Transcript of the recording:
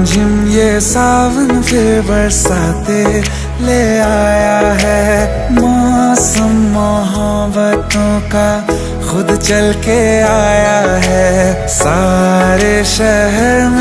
रिमझिम ये सावन फिर बरसाते ले आया है। मौसम मोहब्बतों का खुद चल के आया है। सारे शहर में